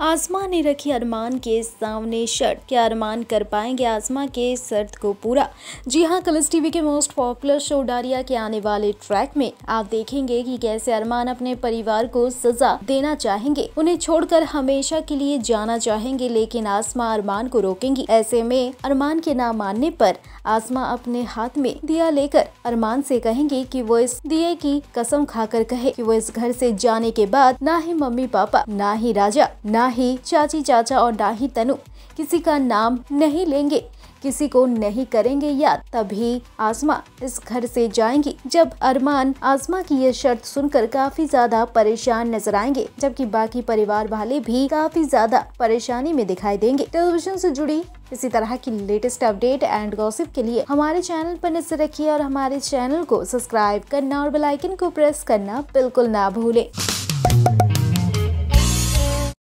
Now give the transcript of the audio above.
आसमा ने रखी अरमान के सामने शर्त क्या अरमान कर पाएँगे आसमा के शर्त को पूरा? जी हाँ कलर्स टीवी के मोस्ट पॉपुलर शो डारिया के आने वाले ट्रैक में। आप देखेंगे कि कैसे अरमान अपने परिवार को सजा देना चाहेंगे। उन्हें छोड़कर हमेशा के लिए जाना चाहेंगे, लेकिन आसमा अरमान को रोकेंगी। ऐसे में अरमान के ना मानने पर आसमा अपने हाथ में दिया लेकर अरमान से कहेंगे कि वो इस दिए की कसम खाकर कहे कि वो इस घर से जाने के बाद ना ही मम्मी पापा ना ही राजा, ना ही चाची चाचा और ना ही तनु किसी का नाम नहीं लेंगे, किसी को नहीं करेंगे याद, तभी आसमा इस घर से जाएँगी। जब अरमान आसमा की ये शर्त सुनकर काफ़ी ज़्यादा परेशान नज़र आएँगे, जबकि बाकी परिवार वाले भी काफ़ी ज़्यादा परेशानी में दिखाई देंगे। टेलीविज़न से जुड़ी इसी तरह की लेटेस्ट अपडेट एंड गॉसिप के लिए हमारे चैनल पर नज़र रखिए और हमारे चैनल को सब्सक्राइब करना और बेल आइकन को प्रेस करना बिल्कुल ना भूलें।